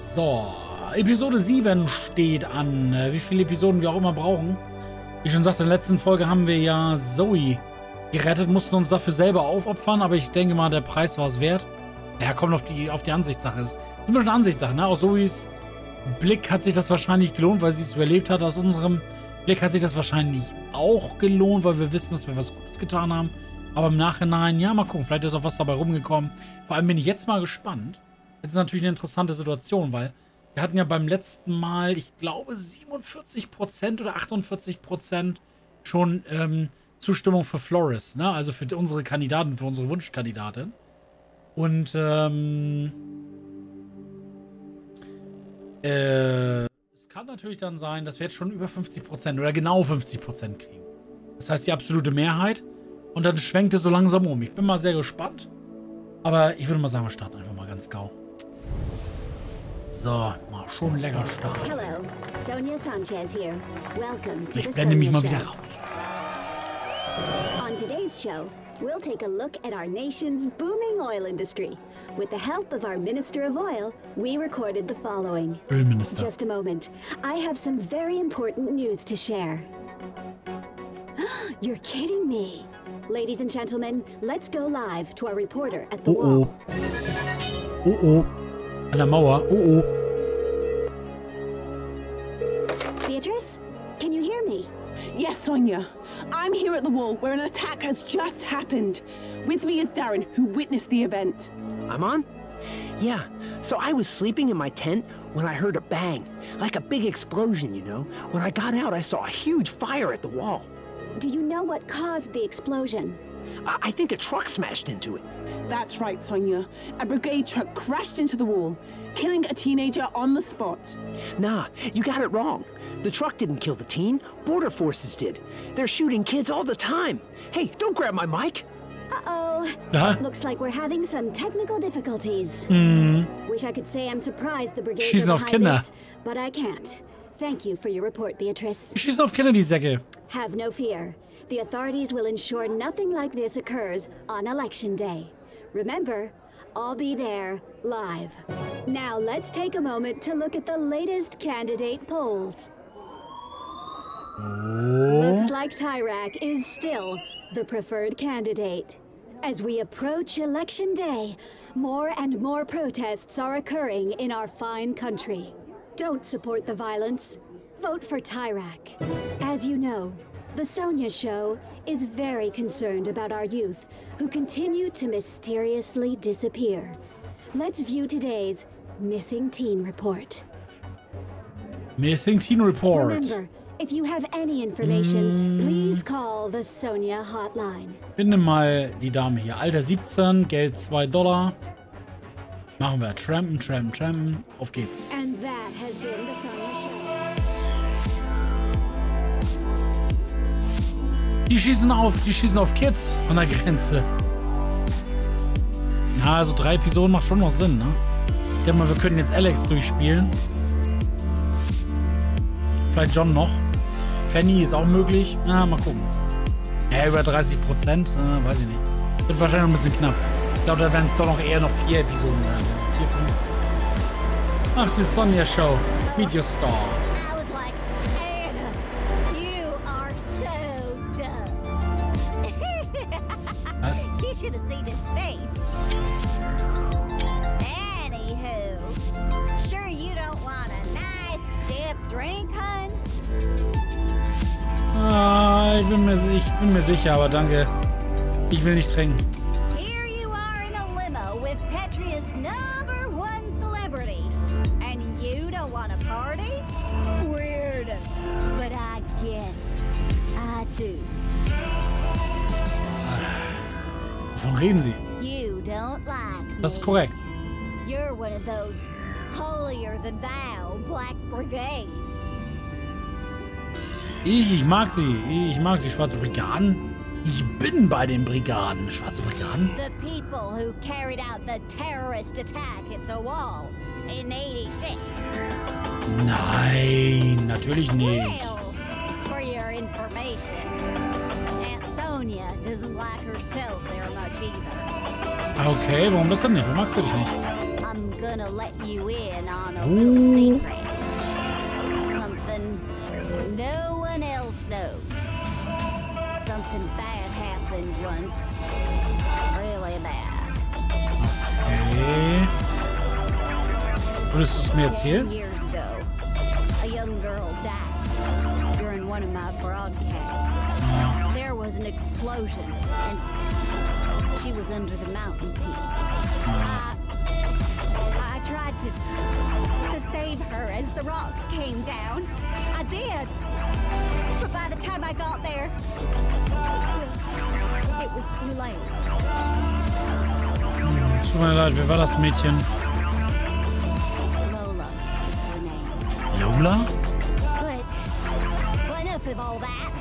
So, Episode 7 steht an. Wie viele Episoden wir auch immer brauchen. Wie schon sagte, in der letzten Folge haben wir ja Zoe gerettet, mussten uns dafür selber aufopfern, aber ich denke mal, der Preis war es wert. Ja, kommt auf die, auf die Ansichtssache. Es ist schon eine Ansichtssache, ne? Aus Zoes Blick hat sich das wahrscheinlich gelohnt, weil sie es überlebt hat. Aus unserem Blick hat sich das wahrscheinlich auch gelohnt, weil wir wissen, dass wir was Gutes getan haben. Aber im Nachhinein, ja, mal gucken, vielleicht ist auch was dabei rumgekommen. Vor allem bin ich jetzt mal gespannt. Jetzt ist natürlich eine interessante Situation, weil wir hatten ja beim letzten Mal, ich glaube, 47% oder 48% schon ähm, Zustimmung für Flores, ne? Also für unsere Kandidaten, für unsere Wunschkandidatin. Und ähm, äh, es kann natürlich dann sein, dass wir jetzt schon über 50% oder genau 50% kriegen. Das heißt die absolute Mehrheit. Und dann schwenkt es so langsam um. Ich bin mal sehr gespannt. Aber ich würde mal sagen, wir starten einfach mal ganz gau. So, mal schon länger starten. Hello, Sonia Sanchez here. Welcome to Ich the blende mich mal wieder Show. raus. On today's show, we'll take a look at our nation's booming oil industry. With the help of our Minister of Oil, we recorded the following. Ölminister. Just a moment. I have some very important news to share. You're kidding me. Ladies and gentlemen, let's go live to our reporter at the Oh oh. wall. Oh oh. An der Mauer. Oh oh. Beatrice, can you hear me? Yes, Sonia. I'm here at the wall where an attack has just happened. With me is Darren, who witnessed the event. I'm on? Yeah, so I was sleeping in my tent when I heard a bang, like a big explosion, you know. When I got out, I saw a huge fire at the wall. Do you know what caused the explosion? I, I think a truck smashed into it. That's right, Sonia. A brigade truck crashed into the wall, killing a teenager on the spot. Nah, you got it wrong. The truck didn't kill the teen, border forces did. They're shooting kids all the time. Hey, don't grab my mic. Uh-oh. Ja. Looks like we're having some technical difficulties. Hm. Wish I could say I'm surprised the brigade She's are auf behind Kinder. this, but I can't. Thank you for your report, Beatrice. Schießen auf Kinder, die Säcke. Have no fear. The authorities will ensure nothing like this occurs on election day. Remember, I'll be there live. Now let's take a moment to look at the latest candidate polls. Looks like Tyrak is still the preferred candidate. As we approach election day, more and more protests are occurring in our fine country. Don't support the violence. Vote for Tyrak. As you know, the Sonia Show is very concerned about our youth who continue to mysteriously disappear. Let's view today's Missing Teen Report. Missing Teen Report. Remember, if you have any information, mm. please call the Sonia hotline. Finde mal die Dame hier. Alter 17, Geld 2 Dollar. Machen wir. Trampen, trampen, trampen. Auf geht's. And that has been Die schießen auf, die schießen auf Kids an der Grenze. Ja, also drei Episoden macht schon noch Sinn, ne? Ich denke mal, wir können jetzt Alex durchspielen. Vielleicht John noch. Fanny ist auch möglich. Na, mal gucken. Ja, über 30 Prozent, äh, weiß ich nicht. Wird wahrscheinlich noch ein bisschen knapp. Ich glaube, da werden es doch noch eher noch vier Episoden werden. Vier, fünf. Ach, die Sonja Show. Video Star. Sicher, aber danke. Ich will nicht trinken. Here you are in a limo with Petria's number one celebrity. And you don't want a party? Weird. But I get it. I do. Wovon reden Sie? You don't like me. Das ist korrekt. You're one of those holier than thou black brigades. Ich, ich mag sie. Ich mag sie, Schwarze Brigaden. Ich bin bei den Brigaden. Schwarze Brigaden? The people who carried out the terrorist attack at the wall in 86. Nein, natürlich nicht. Well, for your information, Aunt Sonia doesn't like herself very much either. Okay, warum das denn nicht? Warum magst du dich nicht? I'm gonna let you in on a little secret. Knows. Something bad happened once. Really bad. Okay. Würdest du es mir erzählen? Years ago, a young girl died during one of my broadcasts. There was an explosion, and she was under the mountain peak. I, I tried to to save her as the rocks came down. I did, but by the time I got there, it was too late. Tut mir leid, wer war das Mädchen? Lola is her name. Lola? But, but enough of all that.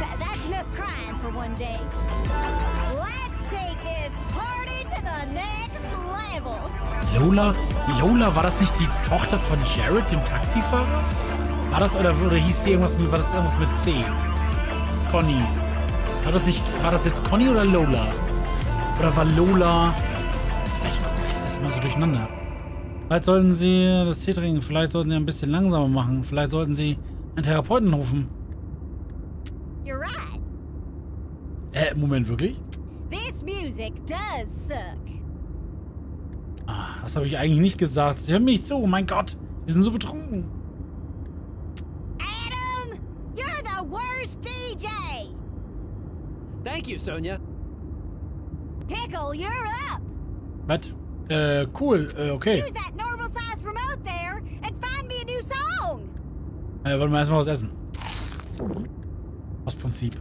Th- that's enough crying for one day. Let's take this party to the next level. Lola? Lola, war das nicht die Tochter von Jared, dem Taxifahrer? War das oder, oder hieß die irgendwas mit, war das irgendwas mit C? Conny. War das nicht, war das jetzt Conny oder Lola? Oder war Lola... Ich, das ist mal so durcheinander. Vielleicht sollten Sie das Tee trinken, vielleicht sollten Sie ein bisschen langsamer machen, vielleicht sollten Sie einen Therapeuten rufen. You're right. Äh, Moment, wirklich? This music does suck. Ah, das habe ich eigentlich nicht gesagt. Sie hören mir nicht zu, oh mein Gott. Sie sind so betrunken. Adam, you're worst DJ. Thank you, Sonia. Pickle, you're up. Was? Äh, cool. Äh, okay. Use that normal-sized remote there and find me a new song. Äh, wollen wir erstmal was essen. Aus Prinzip.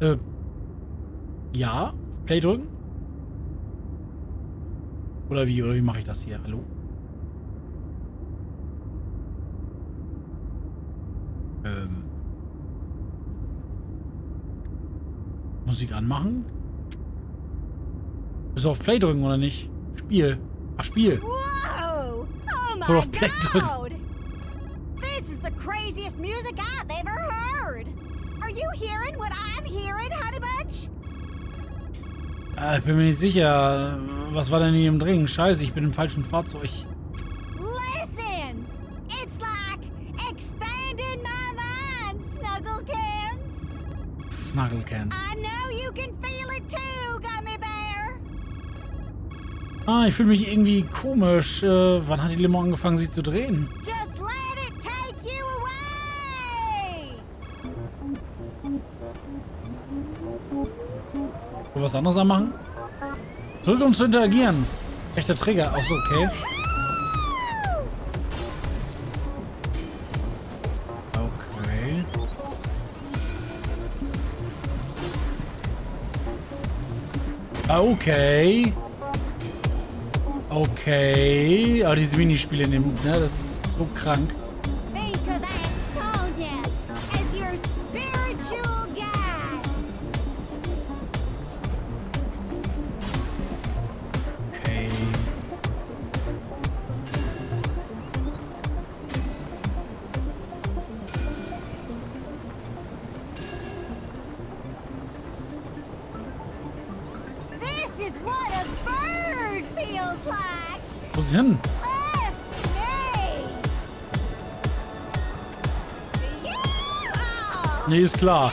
Äh. Ja? Play drücken? Oder wie? Oder wie mache ich das hier? Hallo? Ähm. Musik anmachen? Bist du auf Play drücken oder nicht? Spiel. Ach, Spiel. Whoa! Oh Pull off play drücken. This is the craziest music I've ever heard. Are you hearing what I'm hearing, Honey Bunch? Äh, ich bin mir nicht sicher. Was war denn hier im Drehen? Scheiße, ich bin im falschen Fahrzeug. Listen! It's like expanding my mind, Snugglecans. Snugglecans. I Ah, ich fühle mich irgendwie komisch. Äh, wann hat die Limo angefangen, sich zu drehen? Just let it take you away! Wollen wir was anderes anmachen? Drück, um zu interagieren. Echter Trigger. Achso, okay. Okay. Ah, Okay. Okay. Aber diese Minispiele nehmen, ne, das ist so krank. Klar.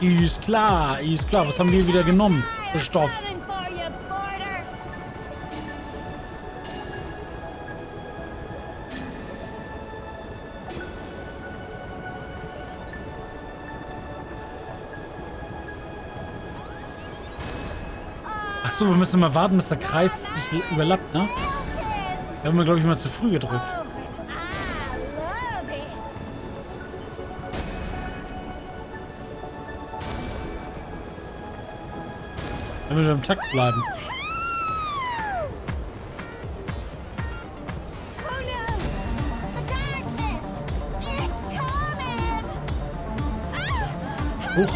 Ist klar, ist klar. Was haben wir wieder genommen? Stoff. Running for you, border. Ach so, wir müssen mal warten, bis der Kreis sich überlappt, ne? Haben wir, glaube ich, mal zu früh gedrückt. Wenn wir im Takt bleiben. Huch.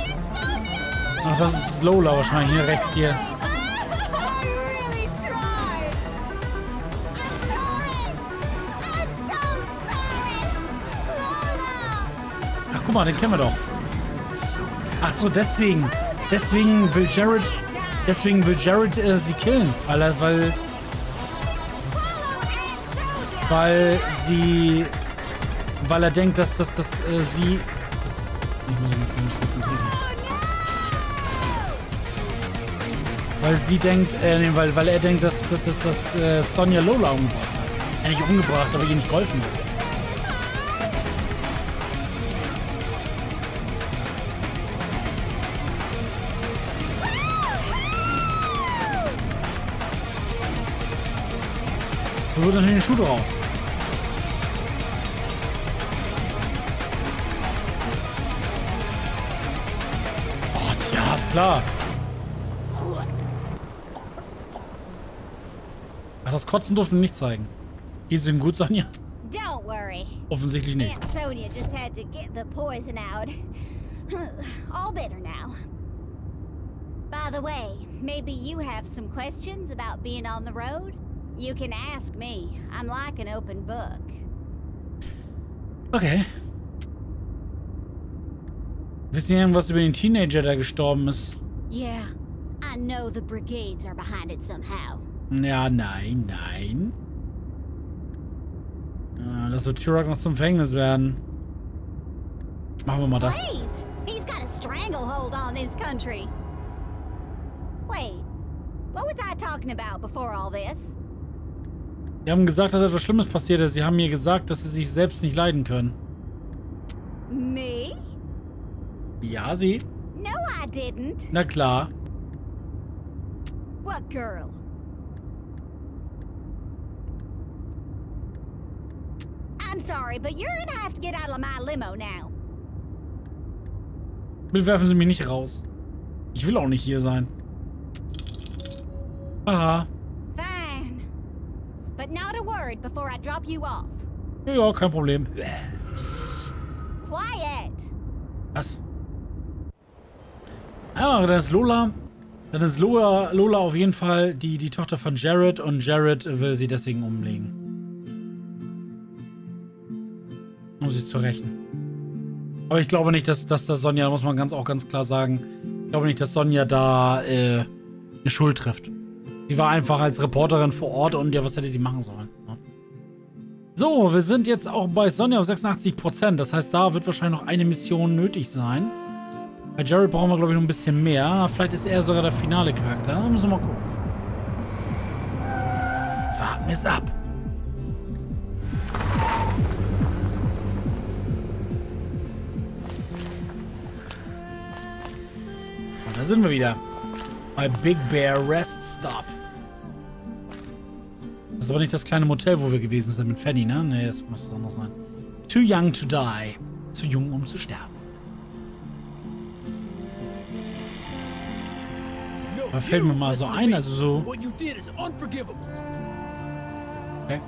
Ach, das ist Lola wahrscheinlich. Hier rechts hier. Guck mal, den kennen wir doch. Ach so, deswegen. Deswegen will Jared, deswegen will Jared äh, sie killen, weil weil, weil sie, weil er denkt, dass, dass, dass äh, sie. Weil sie denkt, äh, nee, weil, weil er denkt, dass, dass äh, Sonja Lola umgebracht hat. Er nicht umgebracht, aber ihr nicht geholfen hat. Wird natürlich ein Schuh draus. Oh, ja, ist klar. Ach, das Kotzen durften wir nicht zeigen. Geht's ihm gut, Sonja? Offensichtlich nicht. Aunt Sonia just had to get the poison out. All better now. By the way, maybe you have some questions about being on the road? You can ask me. I'm like an open book. Okay. Wissen Sie irgendwas über den Teenager, der gestorben ist? Yeah, I know the brigades are behind it somehow. Ja, nein, nein. Ah, Das wird Turok noch zum Gefängnis werden. Machen wir mal das. Please! He's got a stranglehold on this country. Wait, what was I talking about before all this? Sie haben gesagt, dass etwas Schlimmes passiert ist. Sie haben mir gesagt, dass sie sich selbst nicht leiden können. Me? Ja, sie. No, I didn't. Na klar. What girl? I'm sorry, but you're gonna have to get out of my limo now. Bitte werfen Sie mich nicht raus. Ich will auch nicht hier sein. Aha. Fine. But not a word before I drop you off. Ja, kein Problem. Quiet! Was? Ja, dann ist Lola. Dann ist Lola, Lola auf jeden Fall die, die Tochter von Jared und Jared will sie deswegen umlegen. Um sie zu rächen. Aber ich glaube nicht, dass, dass das Sonja, muss man ganz auch ganz klar sagen, ich glaube nicht, dass Sonja da äh, eine Schuld trifft. Sie war einfach als Reporterin vor Ort und ja, was hätte sie machen sollen? So, wir sind jetzt auch bei Sonja auf 86%. Das heißt, da wird wahrscheinlich noch eine Mission nötig sein. Bei Jared brauchen wir, glaube ich, noch ein bisschen mehr. Vielleicht ist er sogar der finale Charakter. Da müssen wir mal gucken. Warten wir es ab. Und da sind wir wieder. Bei Big Bear Rest Stop. Das ist aber nicht das kleine Motel, wo wir gewesen sind mit Fanny, ne? Ne, das muss was anderes sein. Too young to die. Zu jung, um zu sterben. Da fällt mir mal so ein, also so... Okay.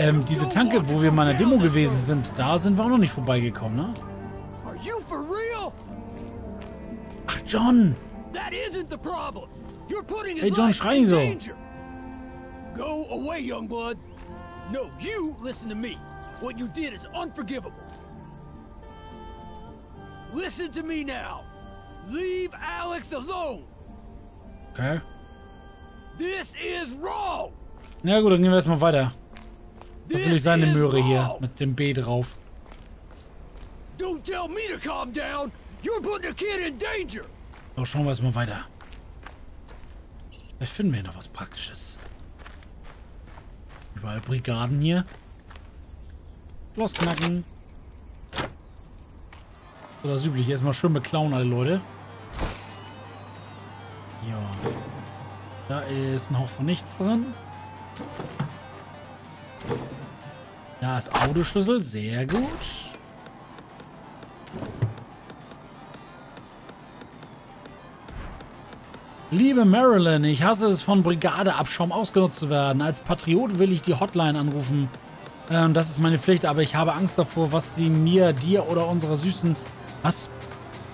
Ähm, diese Tanke, wo wir mal in der Demo gewesen sind, da sind wir auch noch nicht vorbeigekommen, ne? Ach, John! Hey, John, schrei nicht so. Go away, young blood. No, you listen to me. What you did is unforgivable. Listen to me now. Leave Alex alone. Okay. This is wrong. Na gut, dann gehen wir erstmal weiter. Das ist This nicht seine Möhre hier mit dem B drauf. Don't tell me to calm down. You're putting the kid in danger. So, schauen wir erstmal weiter. Vielleicht finden wir hier noch was Praktisches. Überall Brigaden hier. Los knacken. So, das übliche. Erstmal schön beklauen, alle Leute. Ja. Da ist Hauch von nichts drin. Da ist Autoschlüssel. Sehr gut. Liebe Marilyn, ich hasse es, von Brigadeabschaum ausgenutzt zu werden. Als Patriot will ich die Hotline anrufen. Ähm, das ist meine Pflicht, aber ich habe Angst davor, was sie mir, dir oder unserer süßen... Was?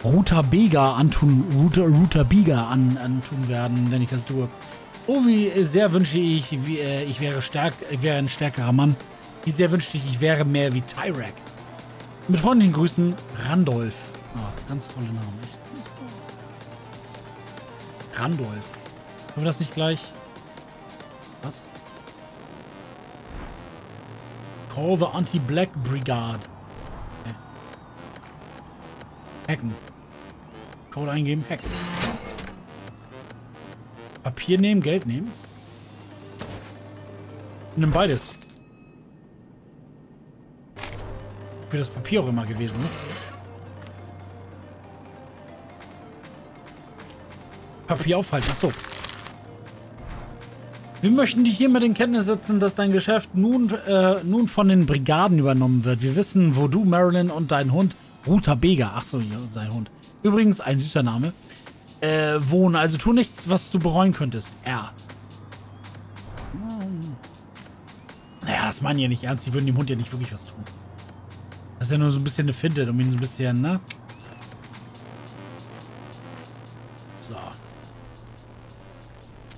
Ruta Bega antun... Ruta, Ruta Biga an, antun werden, wenn ich das tue. Oh, wie sehr wünsche ich, wie, äh, ich wäre, stärk, ich wäre ein stärkerer Mann. Wie sehr wünschte ich, ich wäre mehr wie Tyrek. Mit freundlichen Grüßen, Randolph. Ah, ganz tolle Namen, echt. Randolph. Können wir das nicht gleich... Was? Call the Anti-Black Brigade. Okay. Hacken. Code eingeben, hacken. Papier nehmen, Geld nehmen. Nimm beides. Wie das Papier auch immer gewesen ist. Papier aufhalten, achso. Wir möchten dich hiermit in Kenntnis setzen, dass dein Geschäft nun, äh, nun von den Brigaden übernommen wird. Wir wissen, wo du, Marilyn und dein Hund, Ruta Bega, achso, sein Hund, übrigens ein süßer Name, äh, wohnen. Also tu nichts, was du bereuen könntest. R. Naja, das meinen ja nicht ernst. Die würden dem Hund ja nicht wirklich was tun. Das ist ja nur so ein bisschen eine Finte, um ihn so ein bisschen, ne?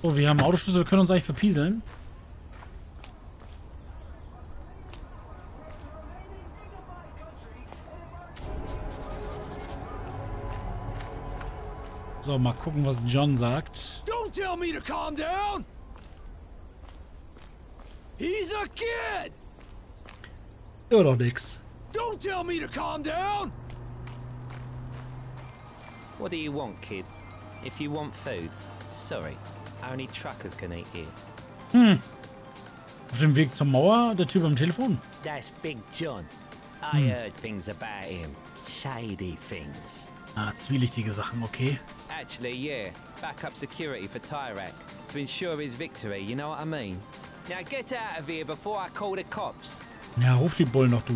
Oh, wir haben Autoschlüssel, wir können uns eigentlich verpieseln. So, mal gucken, was John sagt. Don't tell me to calm down! He's a kid! Ja, doch nix. Don't tell me to calm down! What do you want, kid? If you want food, sorry, only truckers can eat here. Hm. Auf dem Weg zur Mauer, der Typ am Telefon. That's Big John. I heard things about him. Shady things. Ah, zwielichtige Sachen, okay. Actually, yeah. Backup security for Tyrak. To ensure his victory, you know what I mean? Now get out of here before I call the cops. Ja, ruf die Bullen doch, du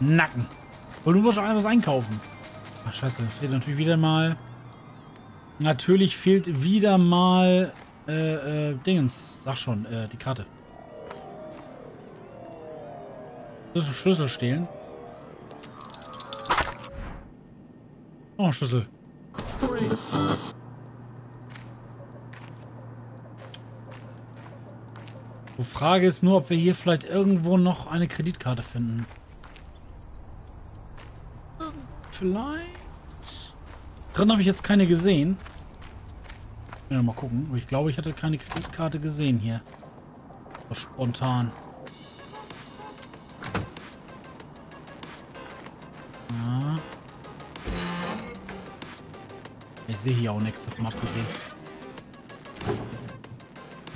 Nacken. Und du musst auch etwas einkaufen. Ach, scheiße. Fehlt natürlich wieder mal... Natürlich fehlt wieder mal... Äh, äh, Dingens. Sag schon, äh, die Karte. Schlüssel, Schlüssel stehlen. Oh, Schlüssel. Die Frage ist nur, ob wir hier vielleicht irgendwo noch eine Kreditkarte finden. Vielleicht. Drin habe ich jetzt keine gesehen. Ja, mal gucken. Ich glaube, ich hatte keine Kreditkarte gesehen hier. So spontan. Ja. Ich sehe hier auch nichts davon abgesehen.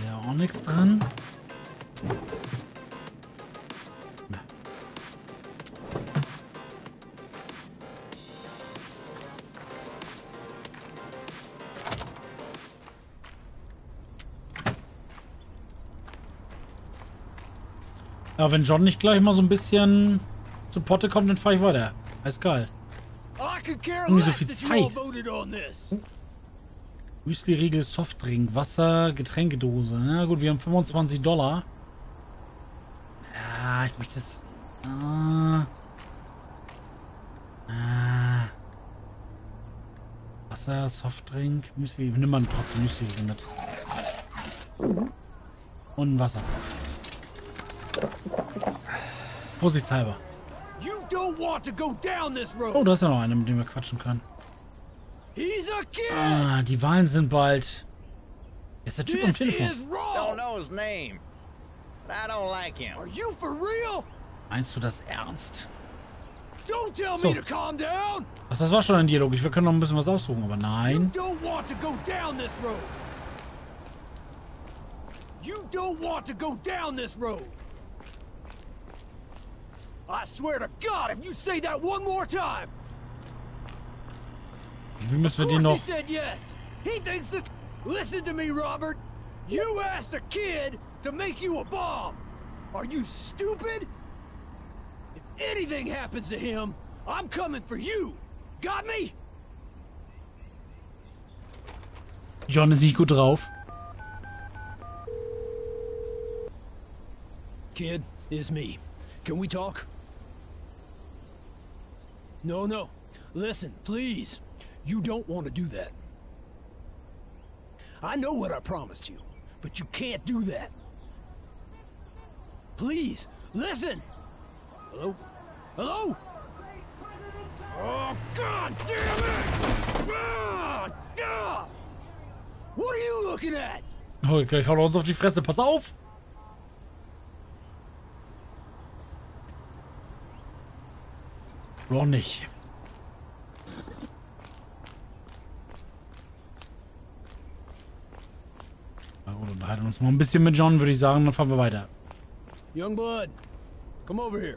Hier auch nichts dran. Ja, wenn John nicht gleich mal so ein bisschen zu Potte kommt, dann fahre ich weiter. Eiskalt. Irgendwie so viel Zeit. Müsli-Riegel, Softdrink, Wasser, Getränkedose. Na gut, wir haben 25 Dollar. Ja, ich möchte jetzt... Ah, ah, Wasser, Softdrink, Müsli. Nimm mal trotzdem Müsli-Riegel mit. Und Wasser. Vorsichtshalber. You don't want to go down this road. Oh, da ist ja noch einer, mit dem wir quatschen können. He's a kid. Ah, die Wahlen sind bald. Ist der Typ am Telefon? Meinst du das ernst? So. Ach, das war schon ein Dialog. Ich, wir können noch ein bisschen was aussuchen, aber nein. You don't want to go down this road. I swear to God, if you say that one more time. Wie müssen wir course noch... he said yes. He thinks this. Listen to me, Robert. You asked a kid to make you a bomb. Are you stupid? If anything happens to him, I'm coming for you. Got me? John ist nicht gut drauf. Kid, it's me. Can we talk? No, no. Listen, please. You don't want to do that. I know what I promised you, but you can't do that. Please, listen. Hello? Hello? Oh, god damn it! Ah! What are you looking at? Oh, gleich haut er uns auf die Fresse. Pass auf! Auch nicht. Na gut, unterhalten uns mal ein bisschen mit John, würde ich sagen. Dann fahren wir weiter. Youngblood, come over here.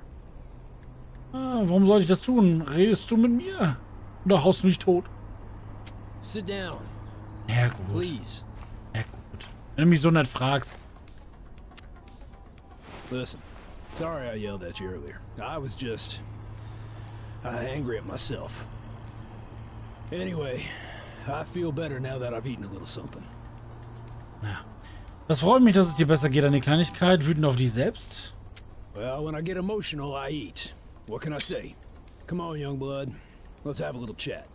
Ah, warum sollte ich das tun? Redest du mit mir? Oder haust du mich tot? Sit down, Ja, gut. please. Ja, gut. Wenn du mich so nett fragst. Listen, sorry I yelled at you earlier. I was just uh, angry at myself. Anyway, I feel better now that I've eaten a little something. Ja. Das freut mich, dass es dir besser geht an die Kleinigkeit. Wütend auf dich selbst. Well, when I get emotional, I eat. What can I say? Come on, young blood. Let's have a little chat.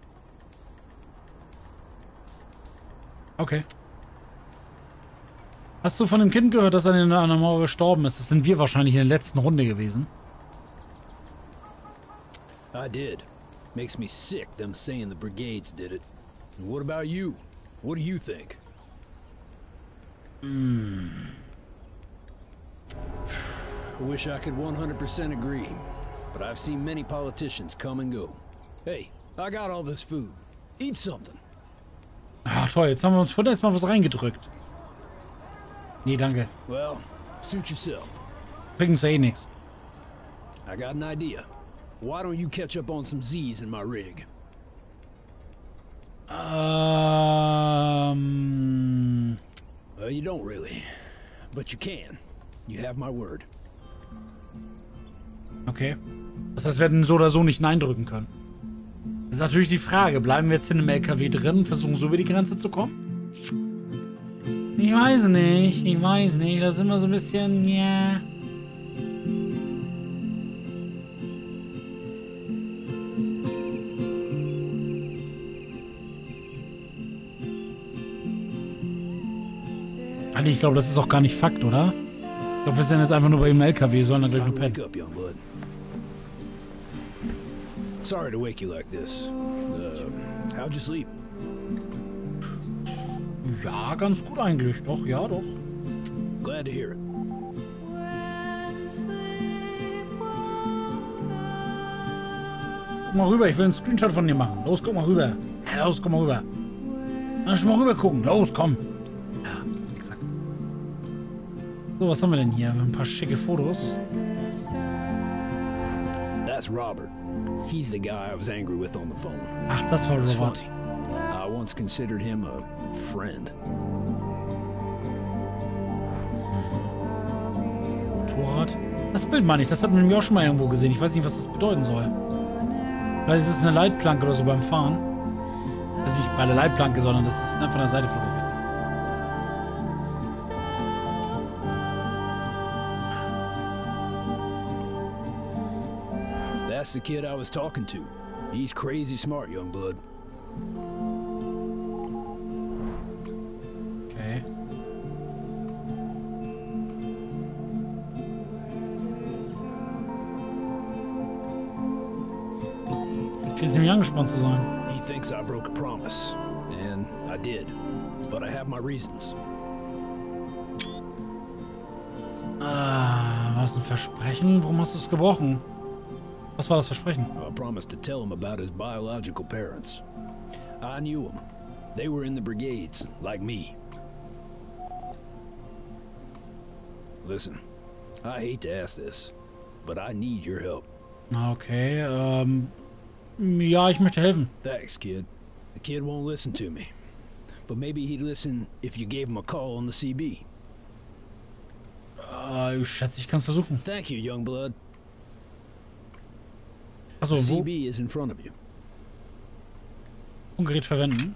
Okay. Hast du von dem Kind gehört, das an der Mauer gestorben ist? Das sind wir wahrscheinlich in der letzten Runde gewesen. I did. Makes me sick them saying the brigades did it. And what about you? What do you think? I wish I could 100% agree, but I've seen many politicians come and go. Hey, I got all this food. Eat something. Ah, toll. Jetzt haben wir uns vorhin erstmal was reingedrückt. Nee, danke. Well, suit yourself. Bringt uns ja eh nichts. I got an idea. Why don't you catch up on some Z's in my rig? Ähm... Well, you don't really, but you can. You have my word. Okay. Das heißt, wir werden so oder so nicht Nein drücken können. Das ist natürlich die Frage. Bleiben wir jetzt in einem LKW drin und versuchen so über die Grenze zu kommen? Ich weiß nicht. Ich weiß nicht. Das ist immer so ein bisschen... Ja... Alter, ich glaube, das ist auch gar nicht Fakt, oder? Ich glaube, wir sind jetzt einfach nur bei dem LKW, sollen dann gleich nur pennen. Sorry to wake you like this. Uh, how'd you sleep? Ja, ganz gut eigentlich. Doch, ja, doch. Glad to hear it. Guck mal rüber, ich will einen Screenshot von dir machen. Los, guck mal rüber. Los, guck mal rüber. Lass mal rüber gucken. Los, komm. So, was haben wir denn hier? Ein paar schicke Fotos. That's Robert. He's the guy I was angry with on the phone. Ach, das war Robert. I once considered him a friend. Motorrad. Das Bild meine ich, das hatten wir nämlich auch schon mal irgendwo gesehen. Ich weiß nicht, was das bedeuten soll. Vielleicht ist es eine Leitplanke oder so beim Fahren. Also nicht bei der Leitplanke, sondern das ist einfach an der Seite fotografiert. That's the kid I was talking to. He's crazy smart, young blood. Okay. Scheint ziemlich angespannt zu sein. He thinks I broke a promise, and I did. But I have my reasons. Ah, war das ein Versprechen? Warum hast du es gebrochen? Was war das Versprechen? I promised to tell him about his biological parents. I knew them. They were in the brigades, like me. Listen, I hate to ask this, but I need your help. Okay. Ähm, ja, ich möchte helfen. Thanks, kid. The kid won't listen to me. But maybe he'd listen if you gave him a call on the CB. Äh, ich schätze, ich kann es versuchen. Thank you, young blood. Achso, wo? CB is in front of you. Funkgerät verwenden.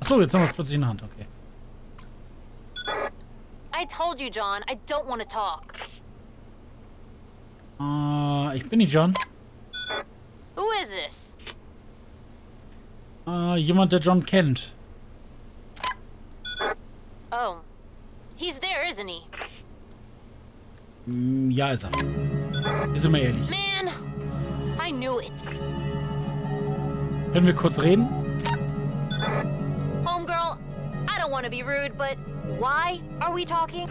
Achso, jetzt haben wir es plötzlich in der Hand. Okay. I told you, John, I don't want to talk. Äh, ich bin nicht John. Who is this? Äh, jemand, der John kennt. Oh. He's there, isn't he? Hm, ja, ist er. Ist immer ehrlich. Man, knew it. Können wir kurz reden? Homegirl, want to be rude, but why are we talking?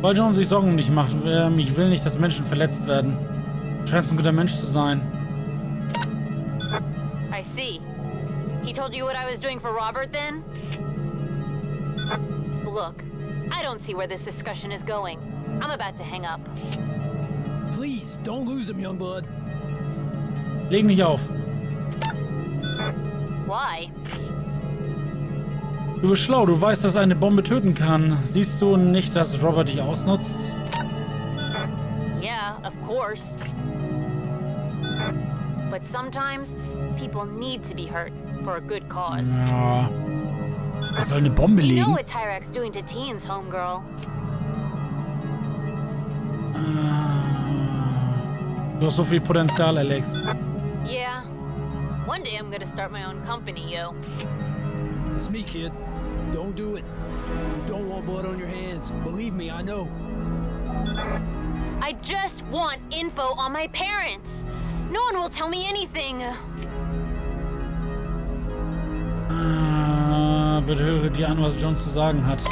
Weil John sich Sorgen um dich macht. Ähm, Ich will nicht, dass Menschen verletzt werden. Du scheinst ein guter Mensch zu sein. I see. He told you what I was doing for Robert then? Look, I don't see where this discussion is going. I'm about to hang up. Please, don't lose him, young blood. Leg nicht auf. Why? Du bist schlau, du weißt, dass eine Bombe töten kann. Siehst du nicht, dass Robert dich ausnutzt? Yeah, of course. But sometimes people need to be hurt for a good cause. Ja. Er soll eine Bombe You know legen. what Tyrax's doing to teens, homegirl. Äh, Du hast so viel Potenzial, Alex. Yeah. One day I'm gonna start my own company, yo. It's me, kid. Don't do it. You don't want blood on your hands. Believe me, I know. I just want info on my parents. No one will tell me anything. Ah, äh, bitte höre dir an, was John zu sagen hat.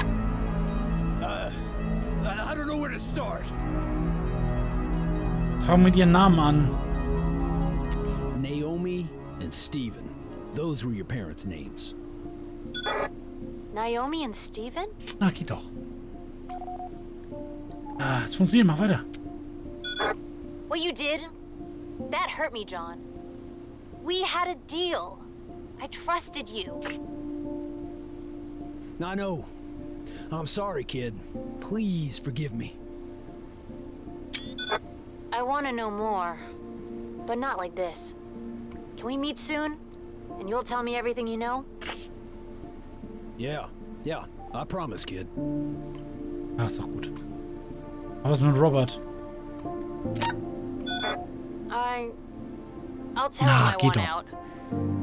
Fang mit ihren Namen an. Naomi and Stephen. Those were your parents' names. Naomi and Steven? Na, geht doch. Ah, es funktioniert. Mach weiter. What you did? That hurt me, John. We had a deal. I trusted you. I know. I'm sorry, kid. Please forgive me. I want to know more, but not like this. Can we meet soon? And you'll tell me everything you know? Yeah, yeah, I promise, kid. Ah, ist doch gut. Aber was mit Robert? I... I'll tell Na, him I want doch. out.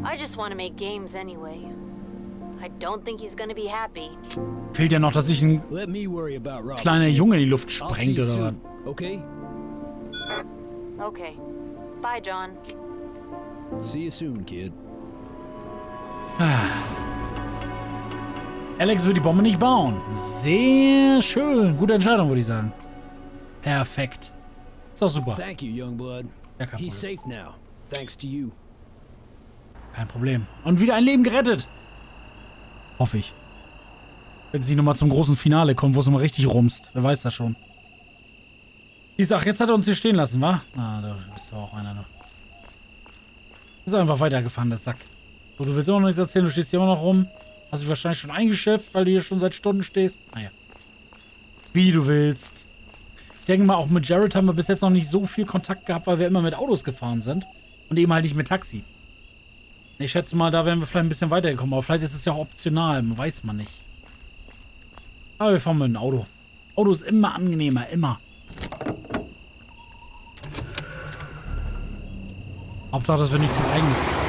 I just want to make games anyway. I don't think he's gonna be happy. Fehlt ja noch, dass sich ein Let me worry about Robert. kleiner. Junge in die Luft sprengt oder was. okay? Okay. Bye, John. See you soon, kid. Alex will die Bombe nicht bauen. Sehr schön. Gute Entscheidung, würde ich sagen. Perfekt. Ist auch super. Thank you, young blood. Ja, kein He's Problem. safe now, thanks to you. Kein Problem. Und wieder ein Leben gerettet. Hoffe ich. Wenn sie nochmal zum großen Finale kommt, wo es nochmal richtig rumst. Wer weiß das schon. Ich sag, jetzt hat er uns hier stehen lassen, wa? Ah, da bist du auch einer noch. Ist einfach weitergefahren, der Sack. So, du willst immer noch nichts erzählen, du stehst hier immer noch rum. Hast dich wahrscheinlich schon eingeschifft, weil du hier schon seit Stunden stehst. Naja. Wie du willst. Ich denke mal, auch mit Jared haben wir bis jetzt noch nicht so viel Kontakt gehabt, weil wir immer mit Autos gefahren sind. Und eben halt nicht mit Taxi. Ich schätze mal, da wären wir vielleicht ein bisschen weitergekommen. Aber vielleicht ist es ja auch optional. Weiß man nicht. Aber wir fahren mit dem Auto. Auto ist immer angenehmer. Immer. Hauptsache, das wird nicht zu eigenes.